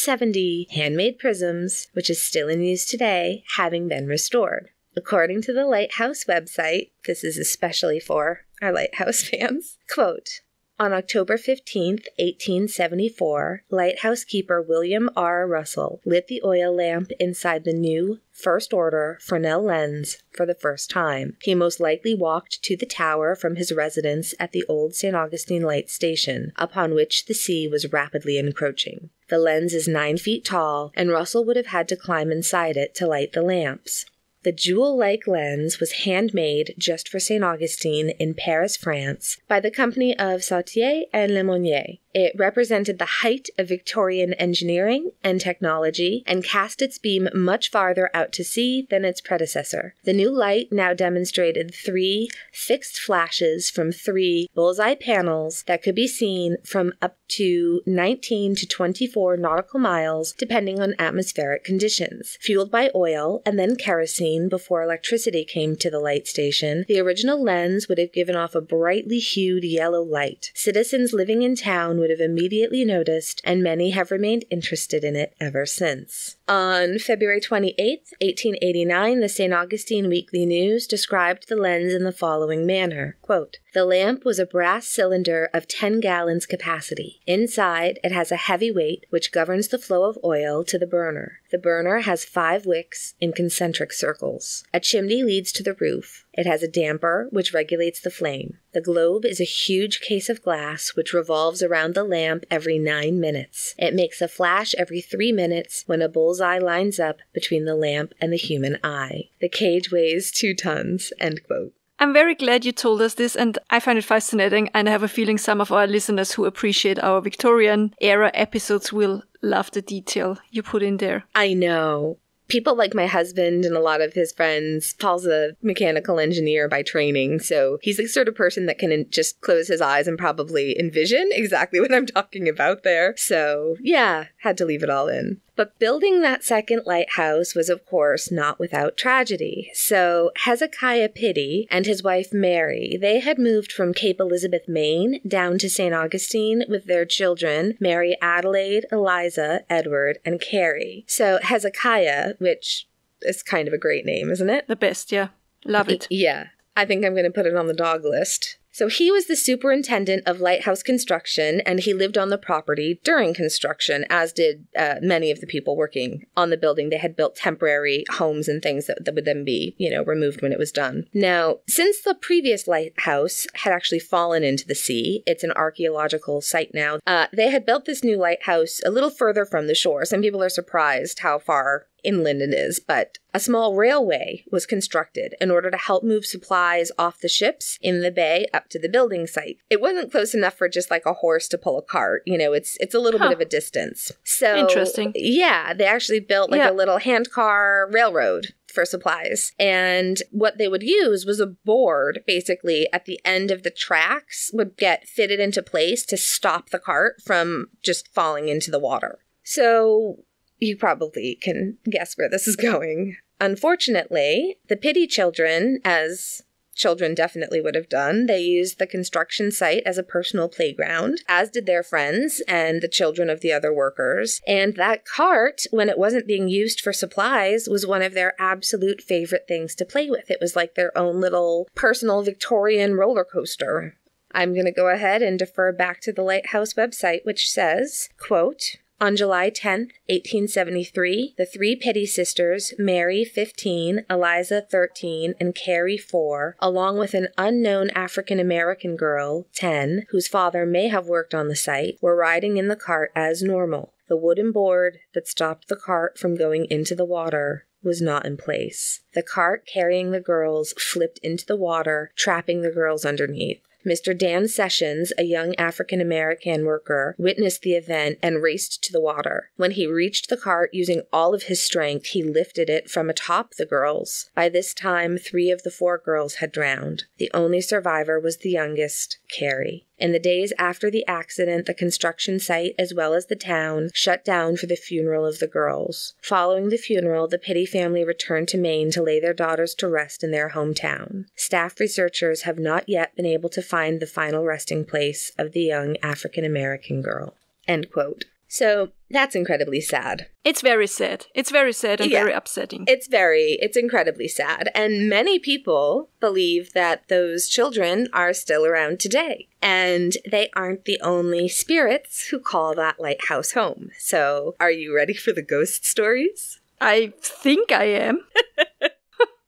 S2: 370 handmade prisms, which is still in use today, having been restored. According to the Lighthouse website, this is especially for our Lighthouse fans, quote, on October 15, 1874, lighthouse keeper William R. Russell lit the oil lamp inside the new first order Fresnel lens for the first time. He most likely walked to the tower from his residence at the old St. Augustine Light Station, upon which the sea was rapidly encroaching. The lens is nine feet tall, and Russell would have had to climb inside it to light the lamps. The jewel like lens was handmade just for St. Augustine in Paris, France, by the company of Sautter and Lemonnier. It represented the height of Victorian engineering and technology and cast its beam much farther out to sea than its predecessor. The new light now demonstrated three fixed flashes from three bullseye panels that could be seen from up to 19 to 24 nautical miles, depending on atmospheric conditions. Fueled by oil and then kerosene before electricity came to the light station, the original lens would have given off a brightly hued yellow light. Citizens living in town would have immediately noticed, and many have remained interested in it ever since. On February 28, 1889, the St. Augustine Weekly News described the lens in the following manner quote, The lamp was a brass cylinder of 10 gallons capacity. Inside, it has a heavy weight which governs the flow of oil to the burner. The burner has five wicks in concentric circles. A chimney leads to the roof. It has a damper which regulates the flame. The globe is a huge case of glass which revolves around the lamp every nine minutes. It makes a flash every three minutes when a bullseye lines up between the lamp and the human eye. The cage weighs two tons. End quote.
S3: I'm very glad you told us this, and I find it fascinating. And I have a feeling some of our listeners who appreciate our Victorian era episodes will love the detail you put in there.
S2: I know. People like my husband and a lot of his friends, Paul's a mechanical engineer by training, so he's the sort of person that can just close his eyes and probably envision exactly what I'm talking about there. So, yeah, had to leave it all in. But building that second lighthouse was, of course, not without tragedy. So Hezekiah Pittee and his wife Mary, they had moved from Cape Elizabeth, Maine, down to St. Augustine with their children, Mary Adelaide, Eliza, Edward, and Carrie. So Hezekiah, which is kind of a great name, isn't it?
S3: The best, yeah. Love it.
S2: Yeah. I think I'm going to put it on the dog list. So he was the superintendent of lighthouse construction and he lived on the property during construction, as did uh, many of the people working on the building. They had built temporary homes and things that, that would then be, you know, removed when it was done. Now, since the previous lighthouse had actually fallen into the sea, it's an archaeological site now, uh, they had built this new lighthouse a little further from the shore. Some people are surprised how far inland it is, but a small railway was constructed in order to help move supplies off the ships in the bay up to the building site. It wasn't close enough for just like a horse to pull a cart. You know, it's it's a little
S3: Huh.
S2: bit of a distance. So
S3: Interesting.
S2: Yeah, they actually built like
S3: Yeah.
S2: a little handcar railroad for supplies. And what they would use was a board basically at the end of the tracks would get fitted into place to stop the cart from just falling into the water. So you probably can guess where this is going. Unfortunately, the Pittee children, as children definitely would have done, they used the construction site as a personal playground, as did their friends and the children of the other workers. And that cart, when it wasn't being used for supplies, was one of their absolute favorite things to play with. It was like their own little personal Victorian roller coaster. I'm going to go ahead and defer back to the Lighthouse website, which says, quote, on July 10th, 1873, the three Pittee sisters, Mary, 15, Eliza, 13, and Carrie, 4, along with an unknown African American girl, 10, whose father may have worked on the site, were riding in the cart as normal. The wooden board that stopped the cart from going into the water was not in place. The cart carrying the girls flipped into the water, trapping the girls underneath. Mr. Dan Sessions, a young African American worker, witnessed the event and raced to the water. When he reached the cart using all of his strength, he lifted it from atop the girls. By this time, three of the four girls had drowned. The only survivor was the youngest, Carrie. In the days after the accident, the construction site, as well as the town, shut down for the funeral of the girls. Following the funeral, the Pittee family returned to Maine to lay their daughters to rest in their hometown. Staff researchers have not yet been able to find the final resting place of the young African American girl. End quote. So that's incredibly sad.
S3: It's very sad. It's very sad and
S2: Yeah.
S3: very upsetting.
S2: It's very, it's incredibly sad. And many people believe that those children are still around today. And they aren't the only spirits who call that lighthouse home. So, are you ready for the ghost stories?
S3: I think I am.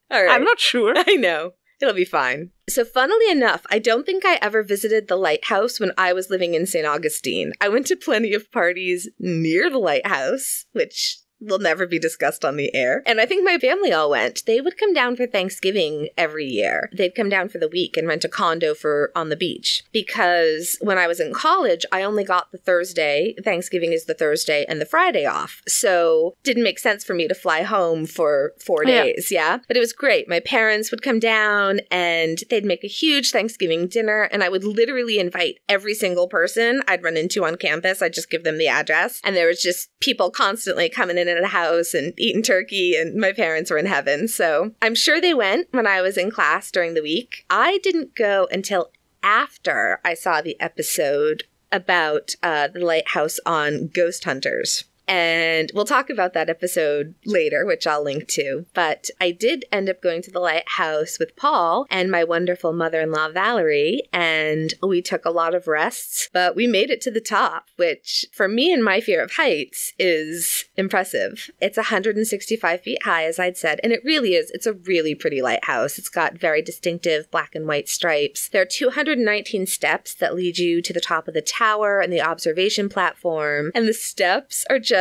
S2: All right.
S3: I'm not sure.
S2: I know. It'll be fine. So, funnily enough, I don't think I ever visited the lighthouse when I was living in St. Augustine. I went to plenty of parties near the lighthouse, which will never be discussed on the air. And I think my family all went. They would come down for Thanksgiving every year. They'd come down for the week and rent a condo for on the beach. Because when I was in college, I only got the Thursday, Thanksgiving is the Thursday, and the Friday off. So didn't make sense for me to fly home for four
S3: Yeah.
S2: days, yeah? But it was great. My parents would come down and they'd make a huge Thanksgiving dinner, and I would literally invite every single person I'd run into on campus. I'd just give them the address, and there was just people constantly coming in of the house and eating turkey, and my parents were in heaven. So I'm sure they went when I was in class during the week. I didn't go until after I saw the episode about uh, the lighthouse on ghost hunters. And we'll talk about that episode later, which I'll link to. But I did end up going to the lighthouse with Paul and my wonderful mother in law, Valerie. And we took a lot of rests, but we made it to the top, which for me and my fear of heights is impressive. It's 165 feet high, as I'd said. And it really is. It's a really pretty lighthouse. It's got very distinctive black and white stripes. There are 219 steps that lead you to the top of the tower and the observation platform. And the steps are just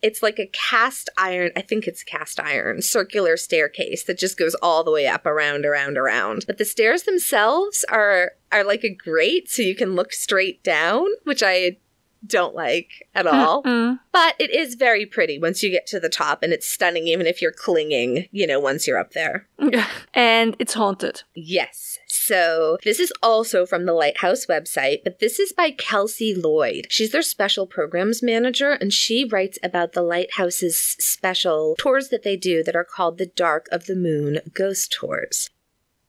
S2: it's like a cast iron, I think it's cast iron, circular staircase that just goes all the way up around around around. But the stairs themselves are are like a grate so you can look straight down, which I don't like at all. But it is very pretty once you get to the top and it's stunning even if you're clinging, you know, once you're up there.
S3: and it's haunted.
S2: Yes. So this is also from the Lighthouse website, but this is by Kelsey Lloyd. She's their special programs manager, and she writes about the Lighthouse's special tours that they do that are called the Dark of the Moon Ghost Tours.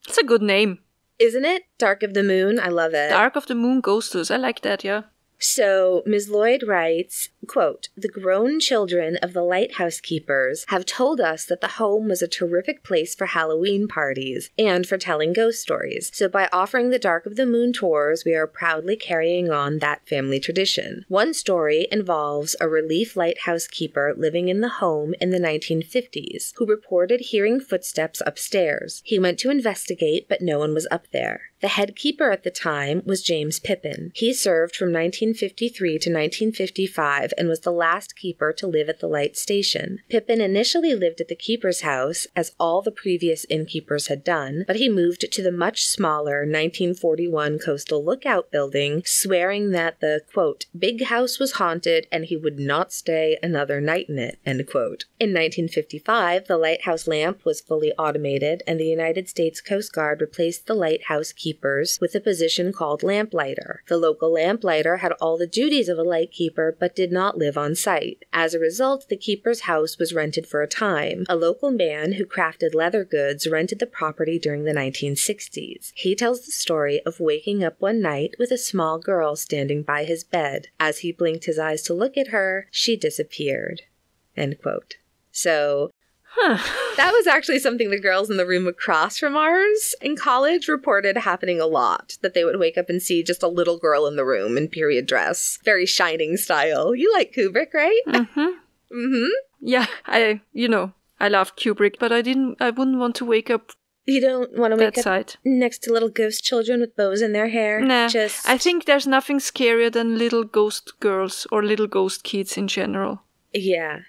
S3: It's a good name.
S2: Isn't it? Dark of the Moon. I love it.
S3: Dark of the Moon Ghost Tours. I like that, yeah.
S2: So Ms. Lloyd writes, quote, The grown children of the lighthouse keepers have told us that the home was a terrific place for Halloween parties and for telling ghost stories. So by offering the Dark of the Moon tours, we are proudly carrying on that family tradition. One story involves a relief lighthouse keeper living in the home in the 1950s who reported hearing footsteps upstairs. He went to investigate, but no one was up there. The head keeper at the time was James Pippin. He served from 1953 to 1955 and was the last keeper to live at the light station. Pippin initially lived at the keeper's house, as all the previous innkeepers had done, but he moved to the much smaller 1941 Coastal Lookout building, swearing that the, quote, big house was haunted and he would not stay another night in it, end quote. In 1955, the lighthouse lamp was fully automated and the United States Coast Guard replaced the lighthouse keeper keepers with a position called lamplighter. The local lamplighter had all the duties of a lightkeeper but did not live on site. As a result, the keeper's house was rented for a time. A local man who crafted leather goods rented the property during the 1960s. He tells the story of waking up one night with a small girl standing by his bed. As he blinked his eyes to look at her, she disappeared. End quote. So
S3: Huh.
S2: that was actually something the girls in the room across from ours in college reported happening a lot. That they would wake up and see just a little girl in the room in period dress, very shining style. You like Kubrick, right?
S3: Mm-hmm.
S2: mm-hmm.
S3: Yeah, I, you know, I love Kubrick, but I didn't, I wouldn't want to wake up
S2: You don't want to wake
S3: that
S2: up
S3: side.
S2: next to little ghost children with bows in their hair.
S3: Nah,
S2: just
S3: I think there's nothing scarier than little ghost girls or little ghost kids in general.
S2: Yeah.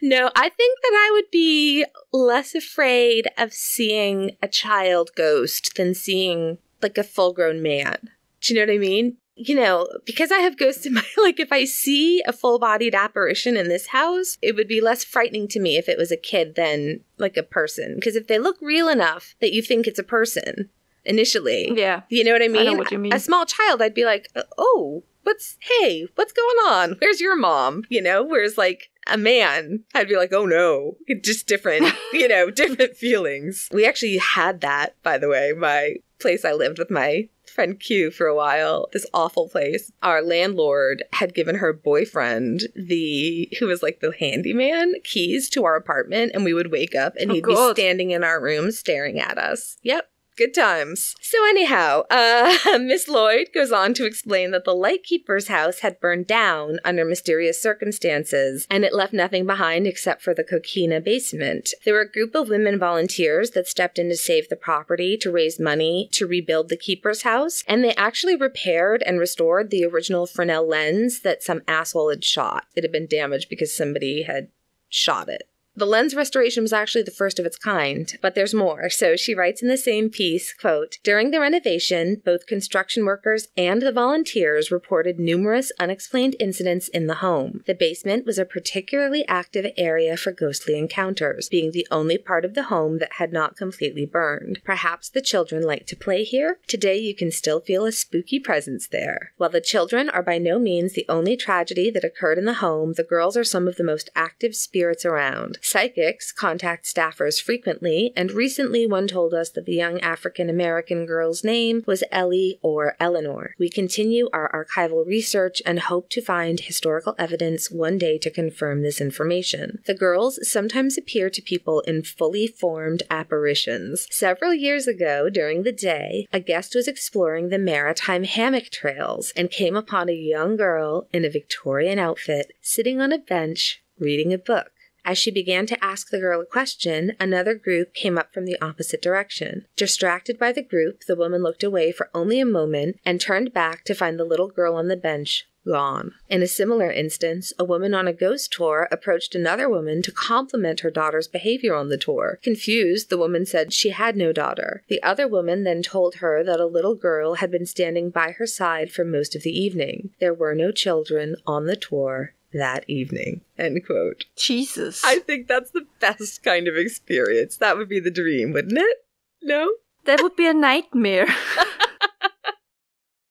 S2: No, I think that I would be less afraid of seeing a child ghost than seeing like a full grown man. Do you know what I mean? You know, because I have ghosts in my like if I see a full bodied apparition in this house, it would be less frightening to me if it was a kid than like a person. Because if they look real enough that you think it's a person initially,
S3: Yeah.
S2: you know what I
S3: I
S2: mean?
S3: know what you mean.
S2: A small child, I'd be like, oh, what's, hey, what's going on? Where's your mom? You know, whereas like a man, I'd be like, oh no, just different, you know, different feelings. We actually had that, by the way, my place I lived with my friend Q for a while, this awful place. Our landlord had given her boyfriend the who was like the handyman keys to our apartment and we would wake up and
S3: Oh,
S2: he'd
S3: God.
S2: be standing in our room staring at us. Yep. Good times. So anyhow, uh, Miss Lloyd goes on to explain that the lightkeeper's house had burned down under mysterious circumstances, and it left nothing behind except for the coquina basement. There were a group of women volunteers that stepped in to save the property, to raise money, to rebuild the keeper's house, and they actually repaired and restored the original Fresnel lens that some asshole had shot. It had been damaged because somebody had shot it. The lens restoration was actually the first of its kind, but there's more. So she writes in the same piece, quote, During the renovation, both construction workers and the volunteers reported numerous unexplained incidents in the home. The basement was a particularly active area for ghostly encounters, being the only part of the home that had not completely burned. Perhaps the children liked to play here. Today you can still feel a spooky presence there. While the children are by no means the only tragedy that occurred in the home, the girls are some of the most active spirits around. Psychics contact staffers frequently, and recently one told us that the young African American girl's name was Ellie or Eleanor. We continue our archival research and hope to find historical evidence one day to confirm this information. The girls sometimes appear to people in fully formed apparitions. Several years ago, during the day, a guest was exploring the maritime hammock trails and came upon a young girl in a Victorian outfit sitting on a bench reading a book. As she began to ask the girl a question, another group came up from the opposite direction. Distracted by the group, the woman looked away for only a moment and turned back to find the little girl on the bench gone. In a similar instance, a woman on a ghost tour approached another woman to compliment her daughter's behavior on the tour. Confused, the woman said she had no daughter. The other woman then told her that a little girl had been standing by her side for most of the evening. There were no children on the tour that evening. End quote.
S3: Jesus.
S2: I think that's the best kind of experience. That would be the dream, wouldn't it? No?
S3: That would be a nightmare.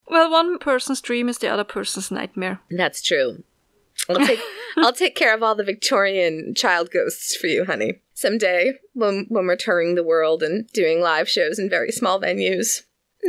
S3: well, one person's dream is the other person's nightmare.
S2: That's true. I'll take I'll take care of all the Victorian child ghosts for you, honey. Someday when when we're touring the world and doing live shows in very small venues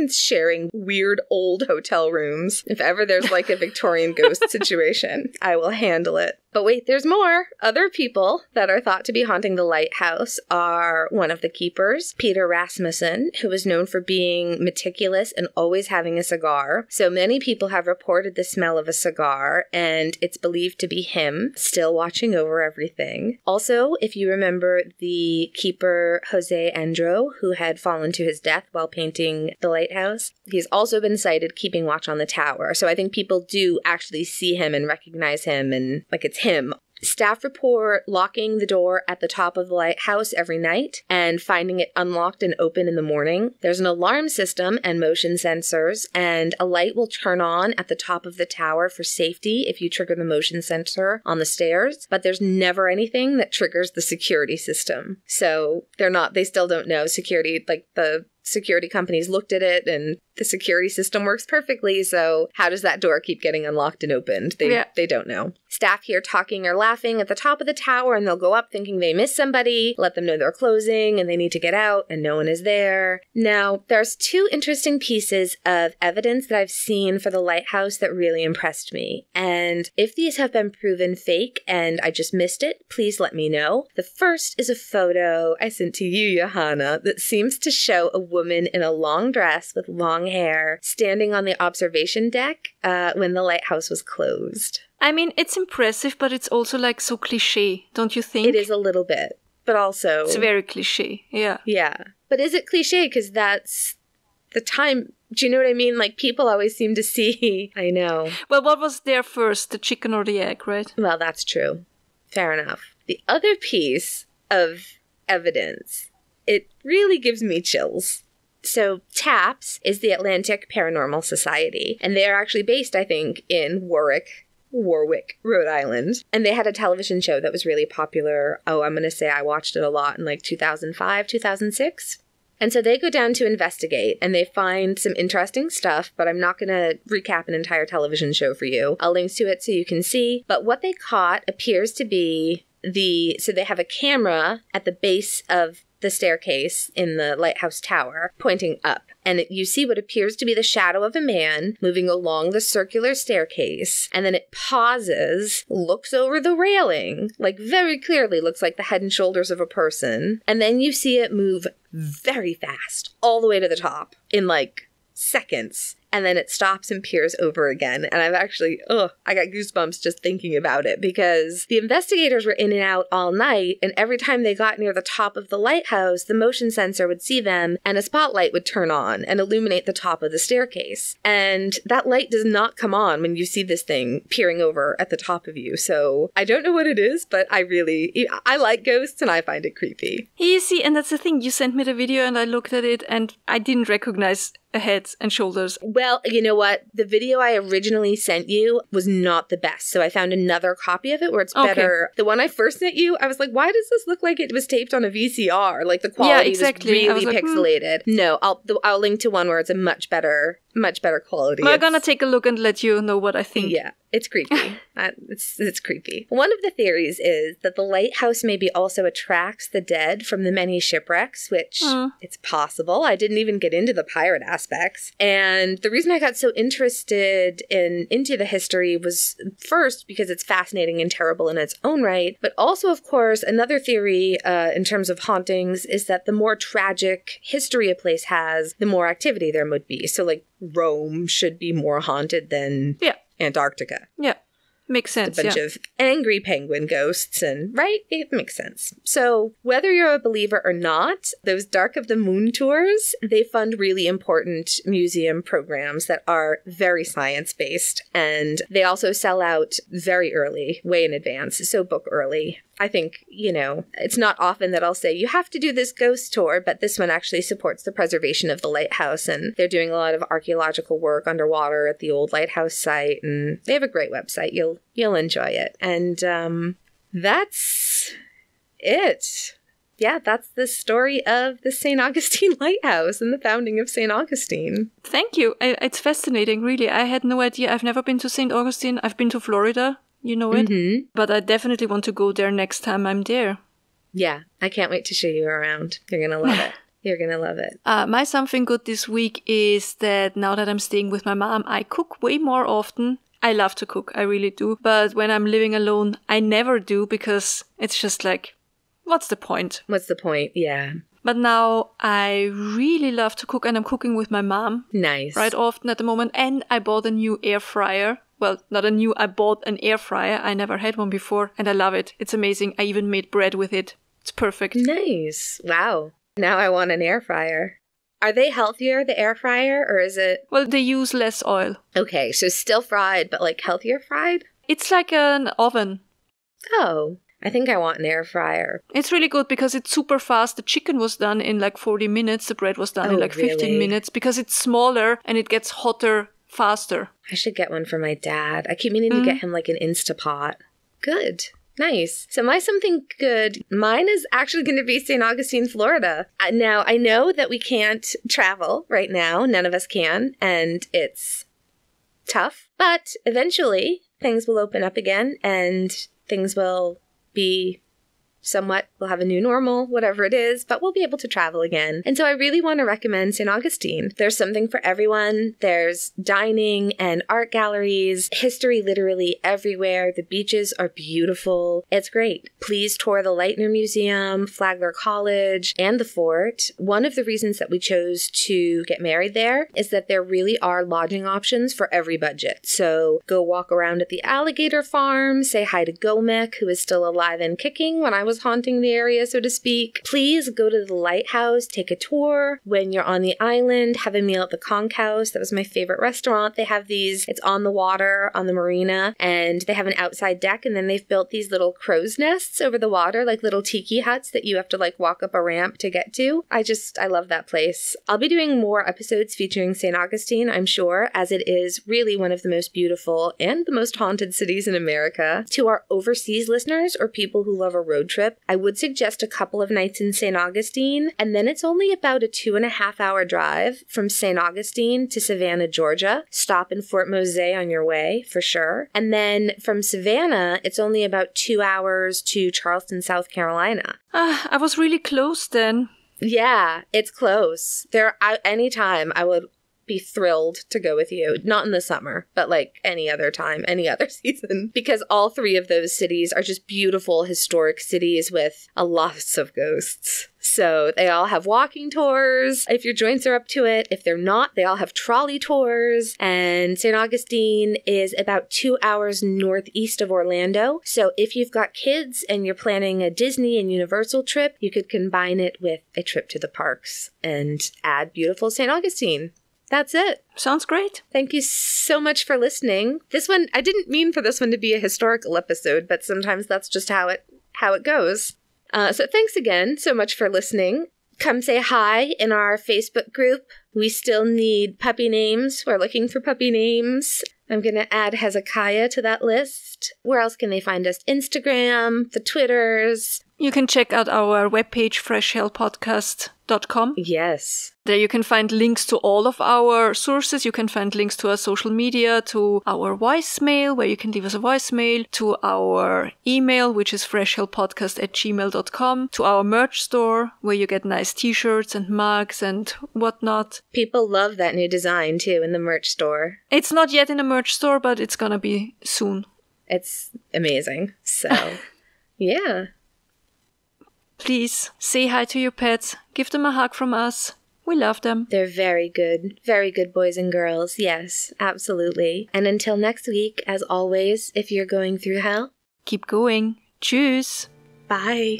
S2: sharing weird old hotel rooms. If ever there's like a Victorian ghost situation, I will handle it. But wait, there's more. Other people that are thought to be haunting the lighthouse are one of the keepers, Peter Rasmussen, who is known for being meticulous and always having a cigar. So many people have reported the smell of a cigar, and it's believed to be him still watching over everything. Also, if you remember the keeper Jose Andro, who had fallen to his death while painting the lighthouse, he's also been sighted keeping watch on the tower. So I think people do actually see him and recognize him, and like it's him. Staff report locking the door at the top of the lighthouse every night and finding it unlocked and open in the morning. There's an alarm system and motion sensors, and a light will turn on at the top of the tower for safety if you trigger the motion sensor on the stairs, but there's never anything that triggers the security system. So they're not, they still don't know security, like the security companies looked at it and the security system works perfectly. So how does that door keep getting unlocked and opened? They
S3: Yeah.
S2: they don't know. Staff here talking or laughing at the top of the tower and they'll go up thinking they missed somebody, let them know they're closing and they need to get out and no one is there. Now, there's two interesting pieces of evidence that I've seen for the lighthouse that really impressed me. And if these have been proven fake and I just missed it, please let me know. The first is a photo I sent to you, Johanna, that seems to show a woman in a long dress with long hair standing on the observation deck uh, when the lighthouse was closed.
S3: I mean, it's impressive, but it's also like so cliche, don't you think?
S2: It is a little bit, but also.
S3: It's very cliche. Yeah.
S2: Yeah. But is it cliche? Because that's the time. Do you know what I mean? Like, people always seem to see. I know.
S3: Well, what was there first, the chicken or the egg, right?
S2: Well, that's true. Fair enough. The other piece of evidence, it really gives me chills. So, TAPS is the Atlantic Paranormal Society, and they are actually based, I think, in Warwick, Warwick, Rhode Island. And they had a television show that was really popular. Oh, I'm going to say I watched it a lot in like 2005, 2006. And so they go down to investigate and they find some interesting stuff, but I'm not going to recap an entire television show for you. I'll link to it so you can see. But what they caught appears to be the so they have a camera at the base of the staircase in the lighthouse tower pointing up. And you see what appears to be the shadow of a man moving along the circular staircase. And then it pauses looks over the railing like very clearly looks like the head and shoulders of a person. And then you see it move very fast all the way to the top in like seconds and then it stops and peers over again. And I've actually, ugh, I got goosebumps just thinking about it because the investigators were in and out all night. And every time they got near the top of the lighthouse, the motion sensor would see them and a spotlight would turn on and illuminate the top of the staircase. And that light does not come on when you see this thing peering over at the top of you. So I don't know what it is, but I really, I like ghosts and I find it creepy.
S3: You see, and that's the thing. You sent me the video and I looked at it and I didn't recognize a head and shoulders.
S2: Well, you know what? The video I originally sent you was not the best. So I found another copy of it where it's
S3: Okay.
S2: better. The one I first sent you, I was like, why does this look like it was taped on a VCR? Like the quality
S3: yeah, exactly.
S2: Was
S3: was
S2: really
S3: like, hmm.
S2: pixelated. No, I'll the, I'll link to one where it's a much better, much better quality.
S3: We're
S2: It's-
S3: gonna take a look and let you know what I think.
S2: yeah, it's creepy. Uh, it's it's creepy. One of the theories is that the lighthouse maybe also attracts the dead from the many shipwrecks, which
S3: Hmm.
S2: it's possible. I didn't even get into the pirate aspects. And the reason I got so interested in into the history was first because it's fascinating and terrible in its own right, but also of course another theory uh, in terms of hauntings is that the more tragic history a place has, the more activity there would be. So like Rome should be more haunted than
S3: Yeah.
S2: Antarctica.
S3: Yeah. Makes sense.
S2: A bunch
S3: yeah.
S2: of angry penguin ghosts, and right? It makes sense. So, whether you're a believer or not, those Dark of the Moon tours, they fund really important museum programs that are very science based, and they also sell out very early, way in advance. So, book early. I think, you know, it's not often that I'll say you have to do this ghost tour, but this one actually supports the preservation of the lighthouse and they're doing a lot of archaeological work underwater at the old lighthouse site and they have a great website. You'll you'll enjoy it. And um that's it yeah, that's the story of the St. Augustine Lighthouse and the founding of St. Augustine.
S3: Thank you. I, it's fascinating, really. I had no idea. I've never been to St. Augustine. I've been to Florida. You know it.
S2: Mm-hmm.
S3: But I definitely want to go there next time I'm there.
S2: Yeah, I can't wait to show you around. You're going to love it. You're going to love it.
S3: Uh, my something good this week is that now that I'm staying with my mom, I cook way more often. I love to cook, I really do. But when I'm living alone, I never do because it's just like, what's the point?
S2: What's the point? Yeah.
S3: But now I really love to cook and I'm cooking with my mom
S2: Nice.
S3: right often at the moment. And I bought a new air fryer. Well, not a new, I bought an air fryer. I never had one before and I love it. It's amazing. I even made bread with it. It's perfect.
S2: Nice. Wow. Now I want an air fryer. Are they healthier, the air fryer, or is it
S3: Well, they use less oil.
S2: okay? So still fried, but like healthier fried?
S3: It's like an oven.
S2: Oh, I think I want an air fryer.
S3: It's really good because it's super fast. The chicken was done in like 40 minutes. The bread was done in
S2: Oh,
S3: like 15 minutes because it's smaller and it gets hotter faster.
S2: I should get one for my dad. I keep meaning to get mm. him like an Instapot. Good. Nice. So my something good, mine is actually going to be St. Augustine, Florida. Now, I know that we can't travel right now. None of us can, and it's tough. But eventually, things will open up again and things will be somewhat we'll have a new normal, whatever it is, but we'll be able to travel again. And so I really want to recommend St. Augustine. There's something for everyone. There's dining and art galleries, history literally everywhere. The beaches are beautiful. It's great. Please tour the Lightner Museum, Flagler College, and the fort. One of the reasons that we chose to get married there is that there really are lodging options for every budget. So go walk around at the alligator farm, say hi to Gomek, who is still alive and kicking when I was haunting the area, so to speak. Please go to the lighthouse, take a tour. When you're on the island, have a meal at the Conch House. That was my favorite restaurant. They have these, it's on the water, on the marina, and they have an outside deck, and then they've built these little crow's nests over the water, like little tiki huts that you have to like walk up a ramp to get to. I just, I love that place. I'll be doing more episodes featuring St. Augustine, I'm sure, as it is really one of the most beautiful and the most haunted cities in America. To our overseas listeners or people who love a road trip, I would suggest a couple of nights in St. Augustine, and then it's only about a two and a half hour drive from St. Augustine to Savannah, Georgia. Stop in Fort Mose on your way, for sure. And then from Savannah, it's only about two hours to Charleston, South Carolina.
S3: Ah, I was really close then.
S2: Yeah, it's close. There, I, anytime I would be thrilled to go with you. Not in the summer, but like any other time, any other season. Because all three of those cities are just beautiful historic cities with a lots of ghosts. So they all have walking tours if your joints are up to it. If they're not, they all have trolley tours. And St. Augustine is about two hours northeast of Orlando. So if you've got kids and you're planning a Disney and Universal trip, you could combine it with a trip to the parks and add beautiful St. Augustine. That's it.
S3: Sounds great.
S2: Thank you so much for listening. This one I didn't mean for this one to be a historical episode, but sometimes that's just how it how it goes. Uh, so thanks again so much for listening. Come say hi in our Facebook group. We still need puppy names. We're looking for puppy names. I'm going to add Hezekiah to that list. Where else can they find us? Instagram, the Twitters.
S3: You can check out our webpage, freshhellpodcast.com.
S2: Yes.
S3: There you can find links to all of our sources. You can find links to our social media, to our voicemail, where you can leave us a voicemail, to our email, which is freshhellpodcast at gmail.com, to our merch store, where you get nice t-shirts and mugs and whatnot.
S2: People love that new design too in the merch store.
S3: It's not yet in a merch store, but it's gonna be soon.
S2: It's amazing. So, yeah.
S3: Please say hi to your pets. Give them a hug from us. We love them.
S2: They're very good. Very good boys and girls. Yes, absolutely. And until next week, as always, if you're going through hell,
S3: Keep going. Tschüss.
S2: bye.